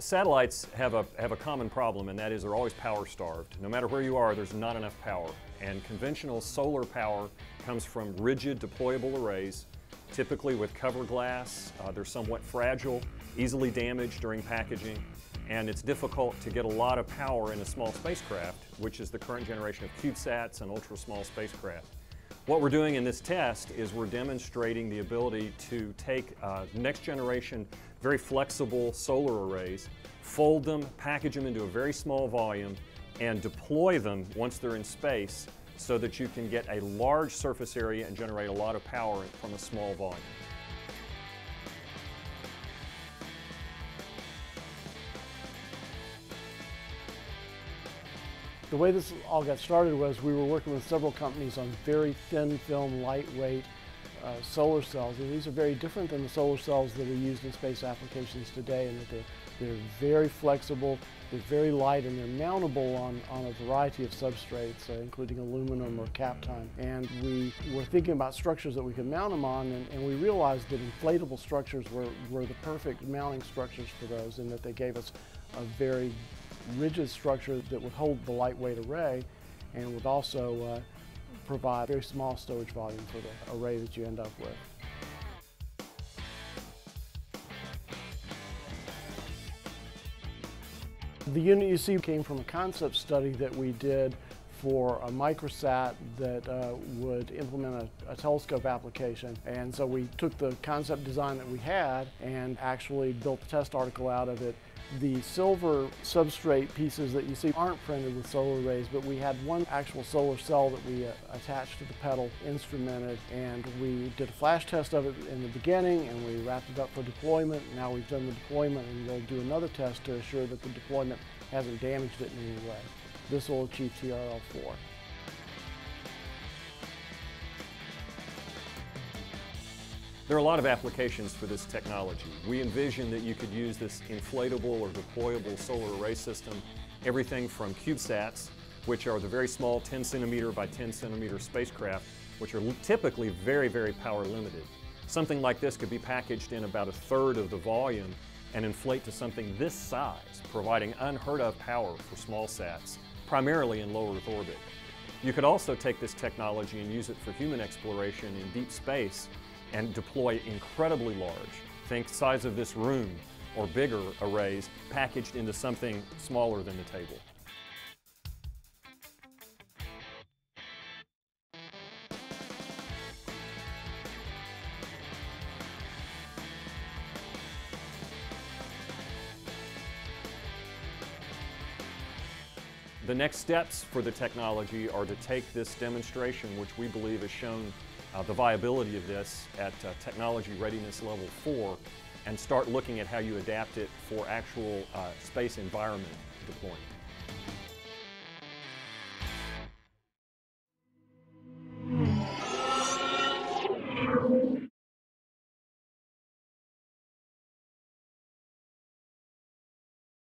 Satellites have a, have a common problem, and that is they're always power starved. No matter where you are, there's not enough power. And conventional solar power comes from rigid deployable arrays, typically with cover glass. Uh, they're somewhat fragile, easily damaged during packaging, and it's difficult to get a lot of power in a small spacecraft, which is the current generation of CubeSats and ultra-small spacecraft. What we're doing in this test is we're demonstrating the ability to take uh, next generation very flexible solar arrays, fold them, package them into a very small volume, and deploy them once they're in space so that you can get a large surface area and generate a lot of power from a small volume. The way this all got started was we were working with several companies on very thin film, lightweight uh, solar cells. And these are very different than the solar cells that are used in space applications today in that they're, they're very flexible, they're very light, and they're mountable on, on a variety of substrates, uh, including aluminum or Kapton. And we were thinking about structures that we could mount them on, and, and we realized that inflatable structures were, were the perfect mounting structures for those, and that they gave us a very rigid structure that would hold the lightweight array and would also uh, provide very small storage volume for the array that you end up with. The unit you see came from a concept study that we did for a microsat that uh, would implement a, a, telescope application. And so we took the concept design that we had and actually built a test article out of it the silver substrate pieces that you see aren't printed with solar arrays, but we had one actual solar cell that we uh, attached to the petal, instrumented, and we did a flash test of it in the beginning, and we wrapped it up for deployment. Now we've done the deployment, and we'll do another test to assure that the deployment hasn't damaged it in any way. This will achieve TRL4. There are a lot of applications for this technology. We envision that you could use this inflatable or deployable solar array system, everything from CubeSats, which are the very small 10 centimeter by 10 centimeter spacecraft, which are typically very, very power limited. Something like this could be packaged in about a third of the volume and inflate to something this size, providing unheard of power for small sats, primarily in low Earth orbit. You could also take this technology and use it for human exploration in deep space and deploy incredibly large, think size of this room or bigger arrays packaged into something smaller than the table. The next steps for the technology are to take this demonstration, which we believe has shown uh, the viability of this at uh, technology readiness level 4 and start looking at how you adapt it for actual uh, space environment deployment.